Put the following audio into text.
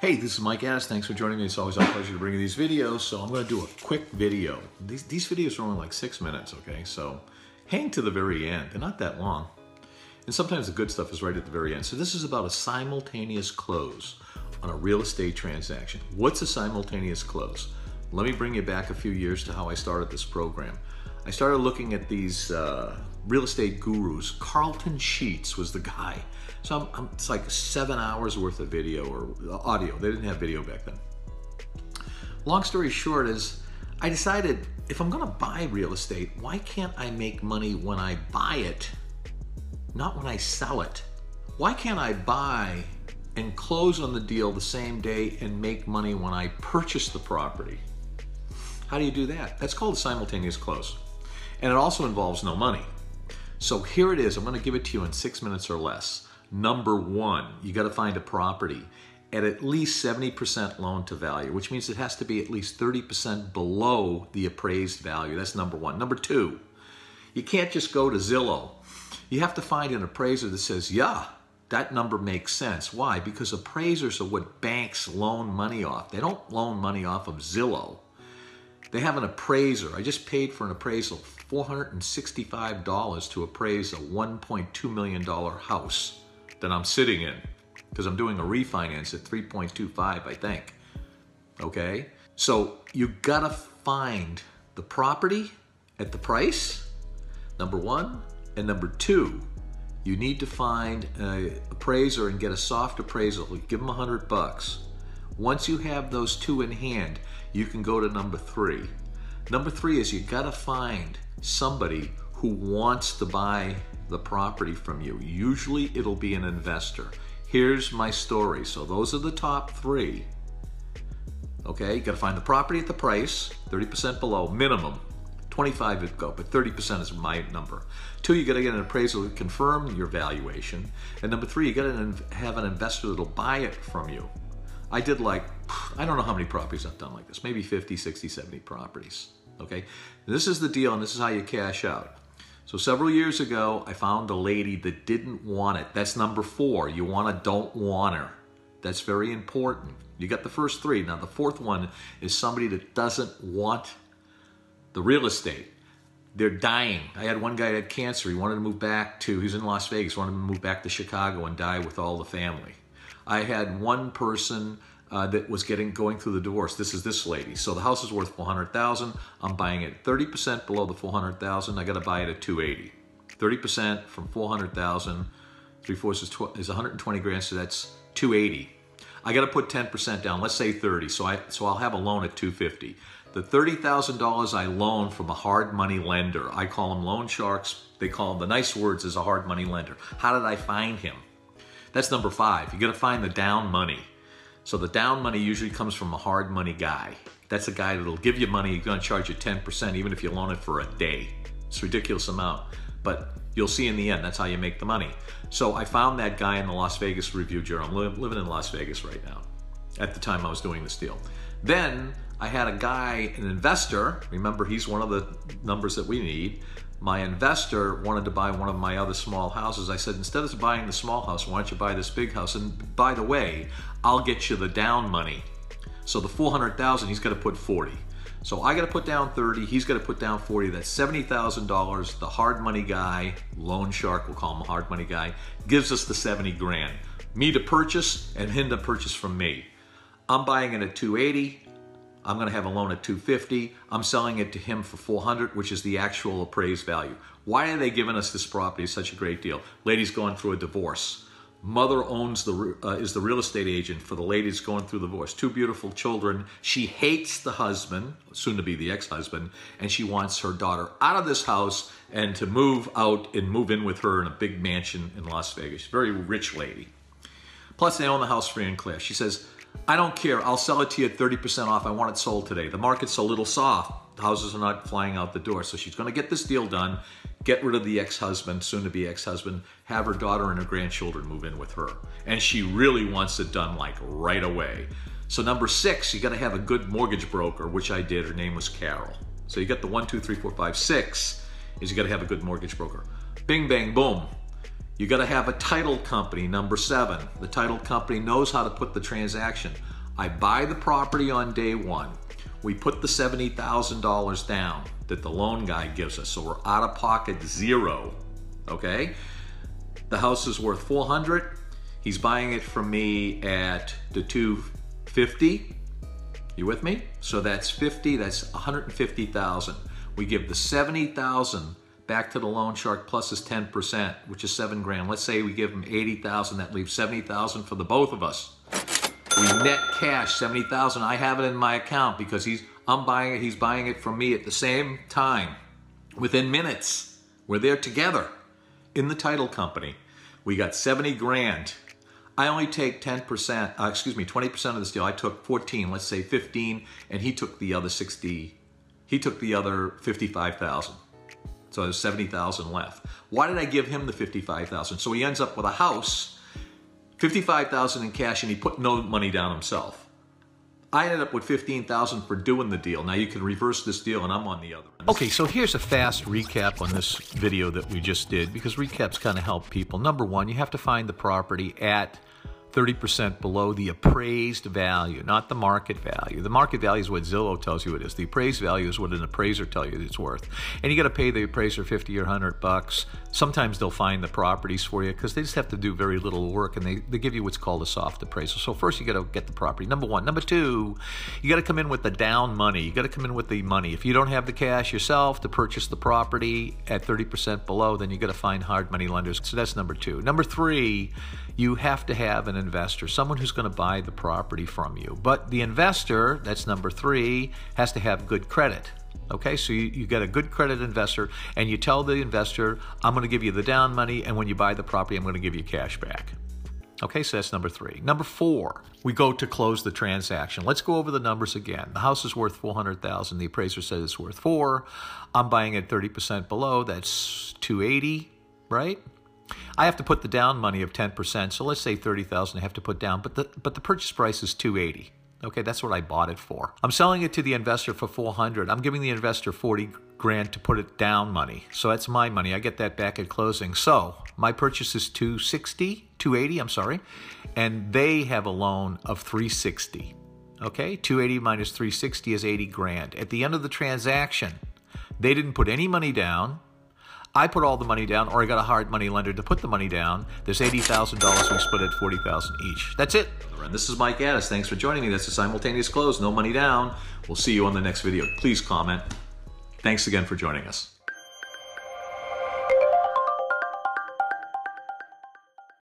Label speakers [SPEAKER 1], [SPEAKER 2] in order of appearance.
[SPEAKER 1] Hey, this is Mike Addis. Thanks for joining me. It's always a pleasure to bring you these videos. So I'm going to do a quick video. These, these videos are only like six minutes, okay? So hang to the very end. They're not that long. And sometimes the good stuff is right at the very end. So this is about a simultaneous close on a real estate transaction. What's a simultaneous close? Let me bring you back a few years to how I started this program. I started looking at these uh, real estate gurus. Carleton Sheets was the guy. So I'm, I'm, it's like seven hours worth of video or audio. They didn't have video back then. Long story short is I decided if I'm going to buy real estate, why can't I make money when I buy it, not when I sell it? Why can't I buy and close on the deal the same day and make money when I purchase the property? How do you do that? That's called simultaneous close. And it also involves no money. So here it is. I'm going to give it to you in six minutes or less. Number one, you got to find a property at at least 70% loan to value, which means it has to be at least 30% below the appraised value. That's number one. Number two, you can't just go to Zillow. You have to find an appraiser that says, yeah, that number makes sense. Why? Because appraisers are what banks loan money off. They don't loan money off of Zillow. They have an appraiser. I just paid for an appraisal, $465 to appraise a $1.2 million house that I'm sitting in because I'm doing a refinance at 3.25, I think. Okay? So you gotta find the property at the price, number one. And number two, you need to find an appraiser and get a soft appraisal. Give them a hundred bucks. Once you have those two in hand, you can go to number three. Number three is you gotta find somebody who wants to buy the property from you. Usually it'll be an investor. Here's my story. So those are the top three. Okay, you gotta find the property at the price, 30% below, minimum. 25 would go, but 30% is my number. Two, you gotta get an appraisal to confirm your valuation. And number three, you gotta have an investor that'll buy it from you. I did like, I don't know how many properties I've done like this, maybe 50, 60, 70 properties. Okay, this is the deal, and this is how you cash out. So several years ago, I found a lady that didn't want it. That's number four. You want a don't want her. That's very important. You got the first three. Now the fourth one is somebody that doesn't want the real estate. They're dying. I had one guy that had cancer. He wanted to move back to, he's in Las Vegas, wanted to move back to Chicago and die with all the family. I had one person uh, that was getting going through the divorce. This is this lady. So the house is worth 400,000. I'm buying it 30% below the 400,000. I got to buy it at 280. 30% from 400,000, three fourths is, is 120 grand. So that's 280. I got to put 10% down. Let's say 30. So I so I'll have a loan at 250. The $30,000 I loan from a hard money lender. I call them loan sharks. They call them the nice words as a hard money lender. How did I find him? That's number five. You got to find the down money. So the down money usually comes from a hard money guy. That's a guy that'll give you money, he's gonna charge you 10% even if you loan it for a day. It's a ridiculous amount, but you'll see in the end, that's how you make the money. So I found that guy in the Las Vegas Review Journal. I'm living in Las Vegas right now at the time I was doing this deal. Then I had a guy, an investor, remember he's one of the numbers that we need, my investor wanted to buy one of my other small houses. I said, instead of buying the small house, why don't you buy this big house? And by the way, I'll get you the down money. So the 400,000, he's got to put 40. So I got to put down 30, he's got to put down 40. That's $70,000. The hard money guy, loan shark, we'll call him a hard money guy, gives us the 70 grand. Me to purchase and him to purchase from me. I'm buying it at 280. I'm going to have a loan at 250. I'm selling it to him for 400, which is the actual appraised value. Why are they giving us this property? such a great deal. Lady's going through a divorce. Mother owns the uh, is the real estate agent for the ladies going through the divorce. Two beautiful children. She hates the husband, soon to be the ex-husband, and she wants her daughter out of this house and to move out and move in with her in a big mansion in Las Vegas. Very rich lady. Plus, they own the house free and clear. She says, I don't care. I'll sell it to you at 30% off. I want it sold today. The market's a little soft. The houses are not flying out the door. So she's going to get this deal done, get rid of the ex-husband, soon to be ex-husband, have her daughter and her grandchildren move in with her. And she really wants it done like right away. So number six, you got to have a good mortgage broker, which I did. Her name was Carol. So you got the one, two, three, four, five, six is you got to have a good mortgage broker. Bing, bang, boom You got to have a title company, number seven. The title company knows how to put the transaction. I buy the property on day one. We put the $70,000 down that the loan guy gives us. So we're out of pocket zero. Okay? The house is worth 400. He's buying it from me at the 250. You with me? So that's 50, that's 150,000. We give the 70,000 back to the loan shark plus is 10%, which is 7 grand. Let's say we give him 80,000, that leaves 70,000 for the both of us. We net cash 70,000. I have it in my account because he's I'm buying it, he's buying it from me at the same time. Within minutes. We're there together in the title company. We got 70 grand. I only take 10%, uh, excuse me, 20% of this deal. I took 14, let's say 15, and he took the other 60. He took the other 55,000. So there's 70,000 left. Why did I give him the 55,000? So he ends up with a house 55,000 in cash and he put no money down himself. I ended up with 15,000 for doing the deal. Now you can reverse this deal and I'm on the other end.
[SPEAKER 2] Okay, so here's a fast recap on this video that we just did because recaps kind of help people. Number one, you have to find the property at 30% below the appraised value, not the market value. The market value is what Zillow tells you it is. The appraised value is what an appraiser tells you it's worth. And you got to pay the appraiser 50 or 100 bucks. Sometimes they'll find the properties for you because they just have to do very little work and they, they give you what's called a soft appraisal. So first you got to get the property. Number one. Number two, you got to come in with the down money. You got to come in with the money. If you don't have the cash yourself to purchase the property at 30% below, then you got to find hard money lenders. So that's number two. Number three, you have to have an investor, someone who's going to buy the property from you. But the investor, that's number three, has to have good credit. Okay, so you, you get a good credit investor and you tell the investor, I'm going to give you the down money, and when you buy the property, I'm going to give you cash back. Okay, so that's number three. Number four, we go to close the transaction. Let's go over the numbers again. The house is worth 400000 The appraiser says it's worth four. I'm buying it 30% below. That's 280 right? I have to put the down money of 10%. So let's say 30,000 I have to put down, but the but the purchase price is 280. Okay, that's what I bought it for. I'm selling it to the investor for 400. I'm giving the investor 40 grand to put it down money. So that's my money. I get that back at closing. So my purchase is 260, 280, I'm sorry, and they have a loan of 360. Okay, 280 minus 360 is 80 grand. At the end of the transaction, they didn't put any money down. I put all the money down, or I got a hard money lender to put the money down. There's eighty thousand dollars. We split it forty thousand each. That's it.
[SPEAKER 1] This is Mike Addis. Thanks for joining me. That's a simultaneous close. No money down. We'll see you on the next video. Please comment. Thanks again for joining us.